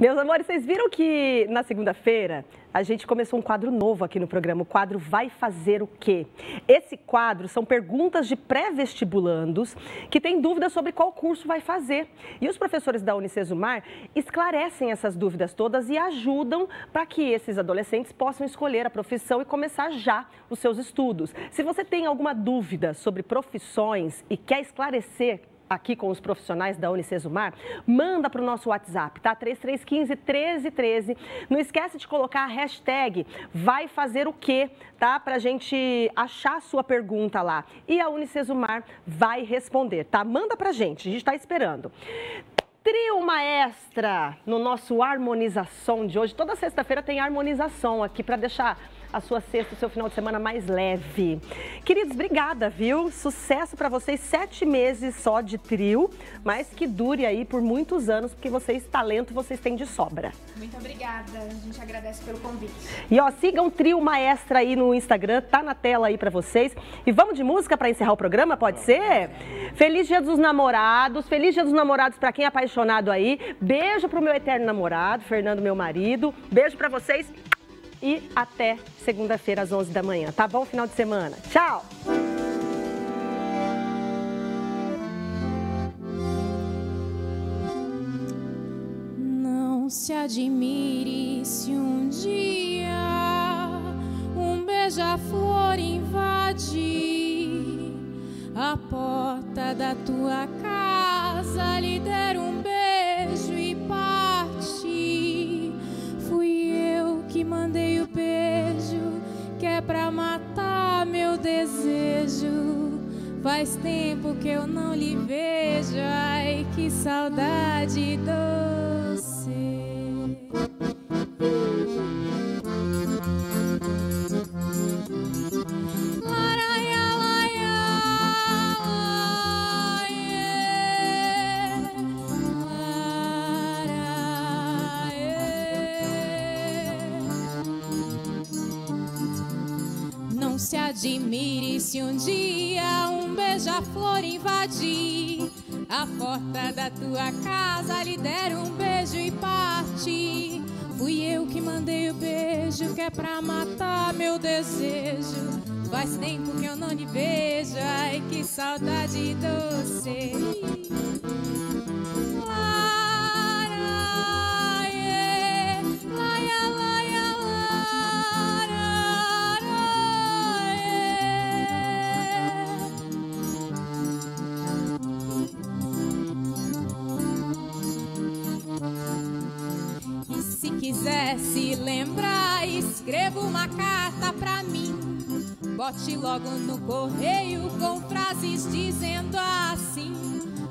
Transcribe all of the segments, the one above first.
Meus amores, vocês viram que na segunda-feira a gente começou um quadro novo aqui no programa, o quadro Vai Fazer o Quê? Esse quadro são perguntas de pré-vestibulandos que têm dúvidas sobre qual curso vai fazer. E os professores da Unicesumar esclarecem essas dúvidas todas e ajudam para que esses adolescentes possam escolher a profissão e começar já os seus estudos. Se você tem alguma dúvida sobre profissões e quer esclarecer aqui com os profissionais da Unicesumar, manda para o nosso WhatsApp, tá? 3315 1313. Não esquece de colocar a hashtag vai fazer o quê, tá? Para a gente achar a sua pergunta lá. E a Unicesumar vai responder, tá? Manda para a gente, a gente está esperando. Trio Maestra no nosso Harmonização de hoje. Toda sexta-feira tem harmonização aqui para deixar a sua sexta, o seu final de semana mais leve. Queridos, obrigada, viu? Sucesso para vocês, sete meses só de trio, mas que dure aí por muitos anos, porque vocês, talento, vocês têm de sobra. Muito obrigada, a gente agradece pelo convite. E ó, sigam o Trio Maestra aí no Instagram, tá na tela aí para vocês. E vamos de música para encerrar o programa, pode ser? Feliz Dia dos Namorados, feliz Dia dos Namorados para quem é apaixonado aí. Beijo pro meu eterno namorado, Fernando, meu marido. Beijo para vocês e até segunda-feira às 11 da manhã. Tá bom? Final de semana. Tchau! Não se admire se um dia um beija-flor invadir a porta da tua casa, pra matar meu desejo. Faz tempo que eu não lhe vejo, ai que saudade doce. Se admire se um dia um beija-flor invadir a porta da tua casa, lhe der um beijo e partir. Fui eu que mandei o beijo, que é pra matar meu desejo. Faz tempo que eu não lhe vejo, ai que saudade doce. Se quiser se lembrar, escreva uma carta pra mim. Bote logo no correio com frases dizendo assim: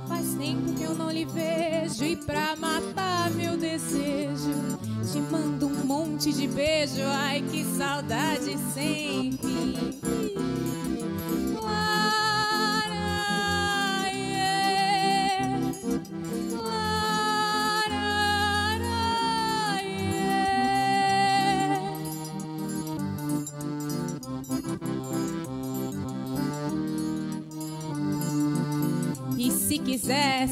Faz tempo que eu não lhe vejo e pra matar meu desejo, te mando um monte de beijo. Ai, que saudade sem fim. Quiser